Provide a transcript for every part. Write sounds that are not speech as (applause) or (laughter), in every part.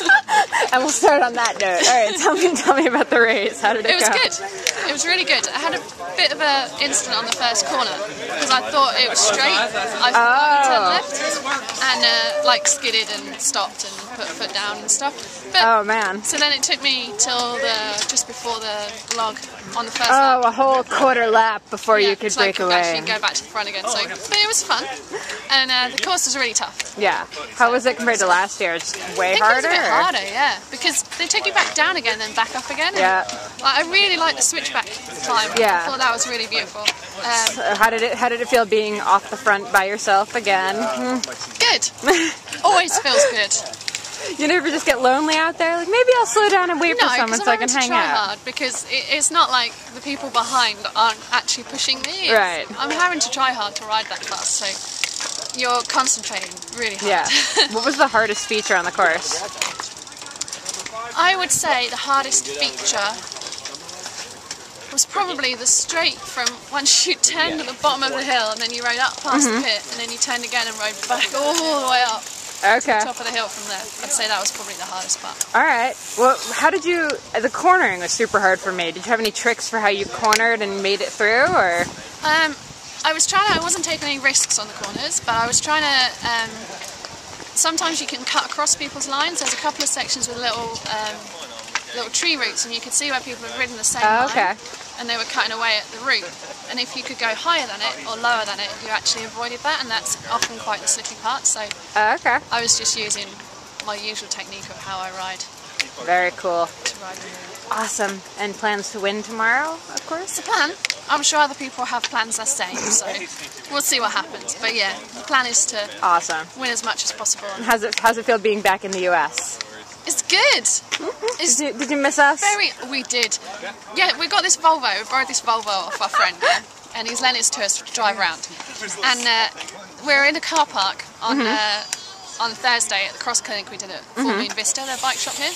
(laughs) and we'll start on that note. All right, tell me, tell me about the race. How did it, go? It was go? good. It was really good. I had a bit of an incident on the first corner because I thought it was straight. I thought Oh. turned left and uh, like skidded and stopped and put foot down and stuff. But Oh man. so then it took me till the just before the log on the first Oh, lap. a whole quarter lap before Yeah, you could so I break could away. actually go back to the front again. So, but it was fun, and uh, the course was really tough. Yeah. How was it compared to last year? It's way I think harder. it was a bit harder, yeah, because they take you back down again, then back up again. and, Yeah. Like, I really liked the switchback time. Yeah. I thought that was really beautiful. Um, Uh, How did it How did it feel being off the front by yourself again? Good. Always feels good. You never just get lonely out there. Like maybe I'll slow down and wait No, for someone so I I'm can having to hang try out. hard because it, it's not like the people behind aren't actually pushing me. Right. I'm having to try hard to ride that fast, so you're concentrating really hard. Yeah. (laughs) what was the hardest feature on the course? I would say the hardest feature was probably the straight from once you turned at the bottom of the hill and then you rode up past Mm-hmm. the pit and then you turned again and rode back all the way up Okay. top of the hill from there. I'd say that was probably the hardest part. All right. Well, how did you? The cornering was super hard for me. Did you have any tricks for how you cornered and made it through, or? Um, I was trying to, I wasn't taking any risks on the corners, but I was trying to. Um, sometimes you can cut across people's lines. There's a couple of sections with little um, little tree roots, and you could see where people had ridden the same Oh, line, and they were cutting away at the root. And if you could go higher than it or lower than it, you actually avoided that, and that's often quite the slippy part. So Uh, okay. I was just using my usual technique of how I ride Very cool. to ride the route. Awesome. And plans to win tomorrow, of course. A plan. I'm sure other people have plans the same, so we'll see what happens. But yeah, the plan is to Awesome. win as much as possible. How's it How's it feel being back in the U.S.? It's good. It's Did you, did you miss us? very. We did. Yeah, we got this Volvo. We borrowed this Volvo off our friend, yeah? (laughs) and he's lent it to us to drive around. And uh, we're in a car park on uh, on Thursday at the cross clinic we did at Full Moon Vista, the bike shop here.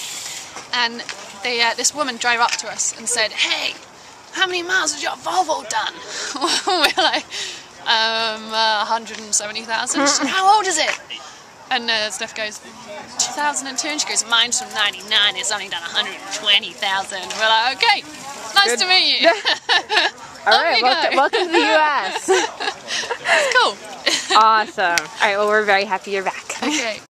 And the, uh, this woman drove up to us and said, "Hey, how many miles has your Volvo done?" (laughs) we're like, um, uh, 170,000. How old is it? And uh, Steph goes, 2002. And she goes, mine's from 99. It's only done 120,000. We're like, okay, nice Good. to meet you. (laughs) All right. Welcome, welcome to the U.S. (laughs) cool. awesome. All right. Well, we're very happy you're back. Okay.